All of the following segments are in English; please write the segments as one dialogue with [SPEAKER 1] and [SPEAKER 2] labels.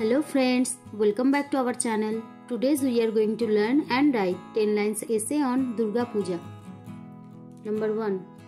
[SPEAKER 1] Hello friends, welcome back to our channel. Today we are going to learn and write 10 lines essay on Durga Puja. Number 1.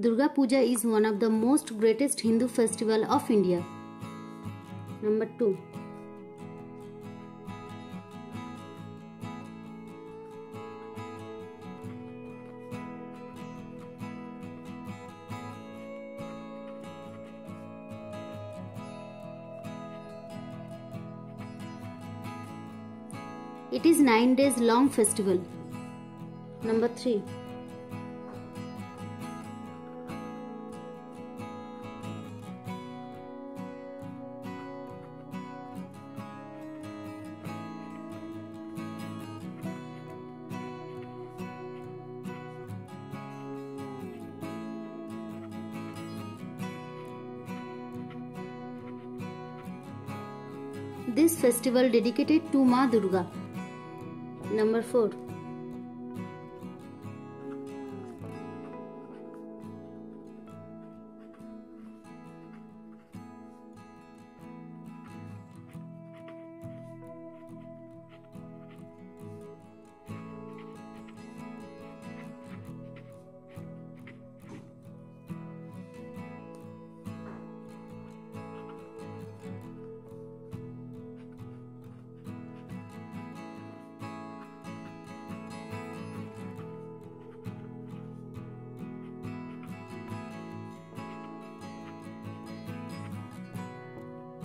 [SPEAKER 1] Durga Puja is one of the most greatest Hindu festival of India. Number 2. It is 9 days long festival. Number 3. This festival dedicated to Ma Durga. Number 4.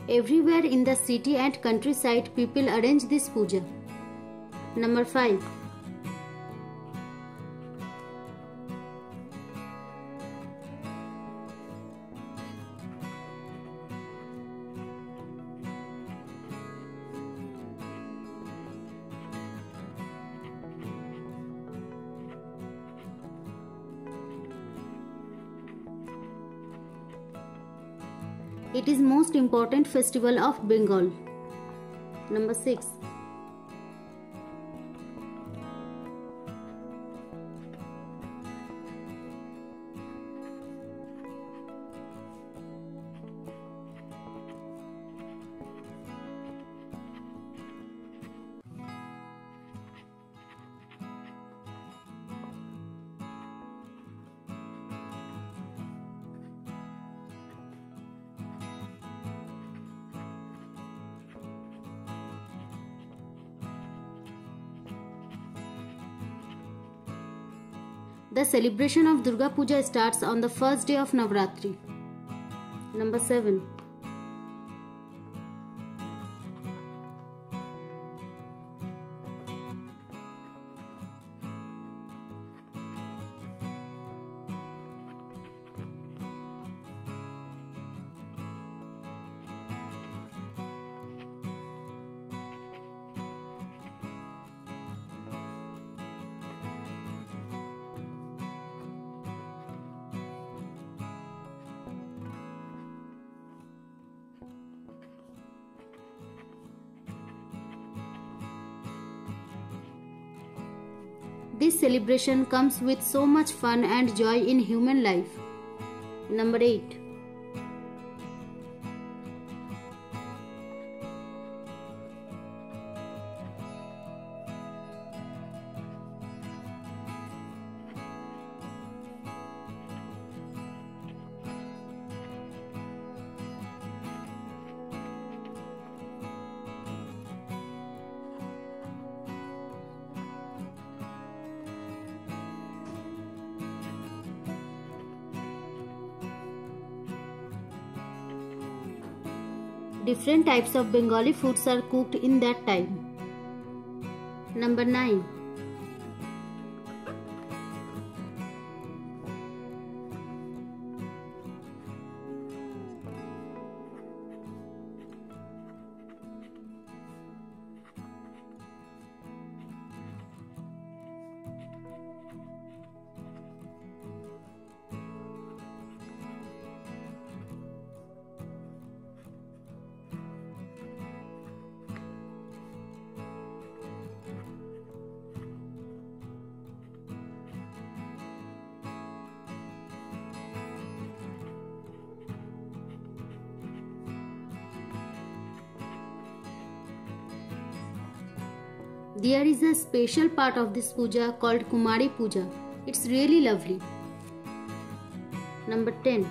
[SPEAKER 1] Everywhere in the city and countryside, people arrange this puja. Number 5. It is most important festival of Bengal. Number 6. The celebration of Durga Puja starts on the first day of Navratri. Number 7. This celebration comes with so much fun and joy in human life. Number 8. Different types of Bengali foods are cooked in that time. Number 9. There is a special part of this puja called Kumari Puja. It's really lovely. Number 10.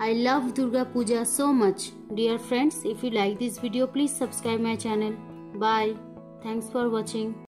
[SPEAKER 1] I love Durga Puja so much. Dear friends, if you like this video, please subscribe my channel. Bye. Thanks for watching.